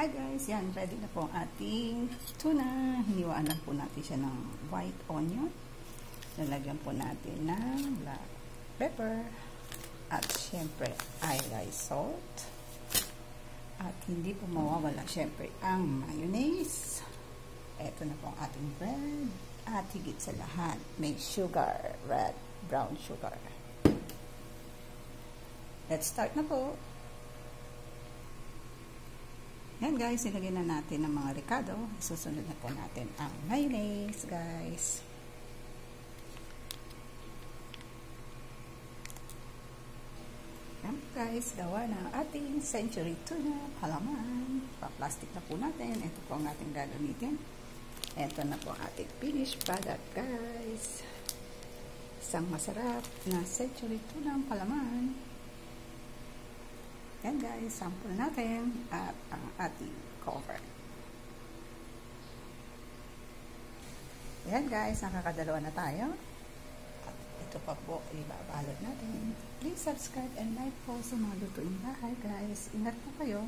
Hi guys, yan, ready na po ang ating tuna. Hiniwaan lang po natin siya ng white onion. Lalagyan po natin ng black pepper. At syempre, iodized salt. At hindi po mawawala syempre ang mayonnaise. Ito na po ang ating bread. At higit sa lahat, may sugar, red, brown sugar. Let's start na po. Yan guys, ilagay na natin ng mga ricado. Susunod na po natin ang mayonnaise guys. Yan guys, gawa na ating century tuna palaman. Pa-plastic na po natin. Ito po ang ating gagamitin. Ito na po ang ating finished product guys. Isang masarap na century tuna palaman. Yan guys, sample natin at ang ating cover. Yan guys, nakakadalawa na tayo. At ito pa po, ibabalot natin. Please subscribe and like po sa mga lutuin bahay guys. Ingat po kayo.